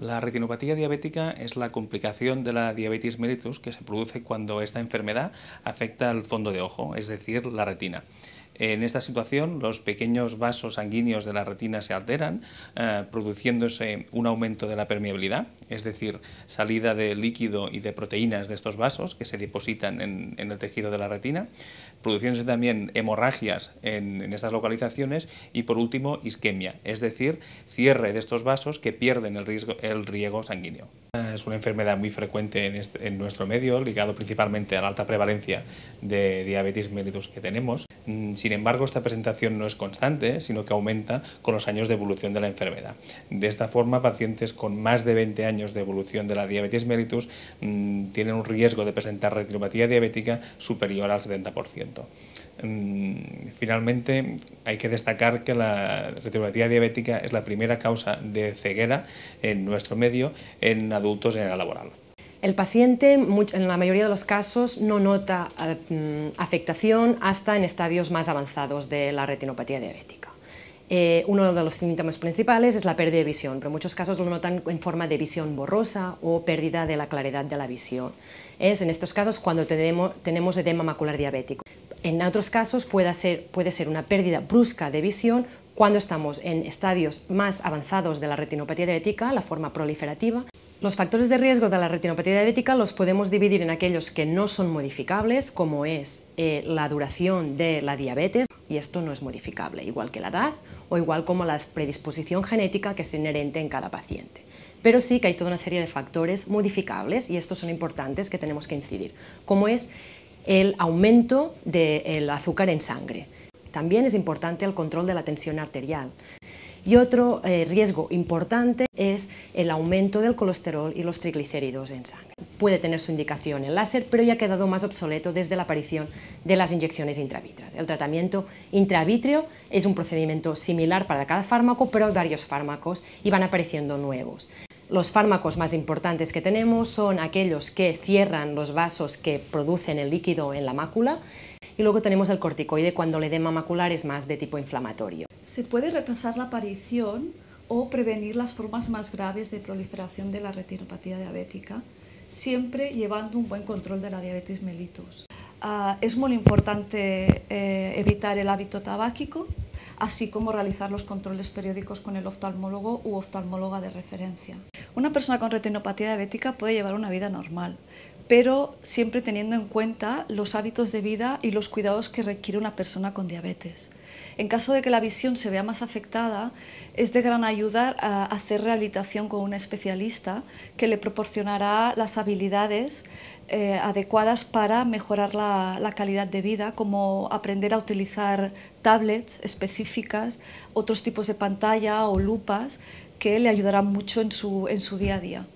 La retinopatía diabética es la complicación de la diabetes mellitus que se produce cuando esta enfermedad afecta al fondo de ojo, es decir, la retina. En esta situación, los pequeños vasos sanguíneos de la retina se alteran, eh, produciéndose un aumento de la permeabilidad, es decir, salida de líquido y de proteínas de estos vasos que se depositan en, el tejido de la retina, produciéndose también hemorragias en, estas localizaciones y, por último, isquemia, es decir, cierre de estos vasos que pierden el, riesgo, el riego sanguíneo. Es una enfermedad muy frecuente en, en nuestro medio, ligado principalmente a la alta prevalencia de diabetes mellitus que tenemos. Mm, sin embargo, esta presentación no es constante, sino que aumenta con los años de evolución de la enfermedad. De esta forma, pacientes con más de 20 años de evolución de la diabetes mellitus mm, tienen un riesgo de presentar retinopatía diabética superior al 70%. Mm, finalmente, hay que destacar que la retinopatía diabética es la primera causa de ceguera en nuestro medio en adultos en edad laboral. El paciente, en la mayoría de los casos, no nota eh, mm, afectación hasta en estadios más avanzados de la retinopatía diabética. Eh, uno de los síntomas principales es la pérdida de visión, pero en muchos casos lo notan en forma de visión borrosa o pérdida de la claridad de la visión. Es en estos casos cuando tenemos, tenemos edema macular diabético. En otros casos puede ser, puede ser una pérdida brusca de visión cuando estamos en estadios más avanzados de la retinopatía diabética, la forma proliferativa, los factores de riesgo de la retinopatía diabética los podemos dividir en aquellos que no son modificables, como es eh, la duración de la diabetes, y esto no es modificable, igual que la edad o igual como la predisposición genética que es inherente en cada paciente. Pero sí que hay toda una serie de factores modificables, y estos son importantes que tenemos que incidir, como es el aumento del azúcar en sangre. También es importante el control de la tensión arterial. Y otro eh, riesgo importante es el aumento del colesterol y los triglicéridos en sangre. Puede tener su indicación en láser, pero ya ha quedado más obsoleto desde la aparición de las inyecciones intravítreas. El tratamiento intravítrea es un procedimiento similar para cada fármaco, pero hay varios fármacos y van apareciendo nuevos. Los fármacos más importantes que tenemos son aquellos que cierran los vasos que producen el líquido en la mácula y luego tenemos el corticoide cuando el edema macular es más de tipo inflamatorio. Se puede retrasar la aparición o prevenir las formas más graves de proliferación de la retinopatía diabética, siempre llevando un buen control de la diabetes mellitus. Ah, es muy importante eh, evitar el hábito tabáquico, así como realizar los controles periódicos con el oftalmólogo u oftalmóloga de referencia. Una persona con retinopatía diabética puede llevar una vida normal, pero siempre teniendo en cuenta los hábitos de vida y los cuidados que requiere una persona con diabetes. En caso de que la visión se vea más afectada, es de gran ayuda a hacer rehabilitación con un especialista que le proporcionará las habilidades eh, adecuadas para mejorar la, calidad de vida, como aprender a utilizar tablets específicas, otros tipos de pantalla o lupas que le ayudarán mucho en su día a día.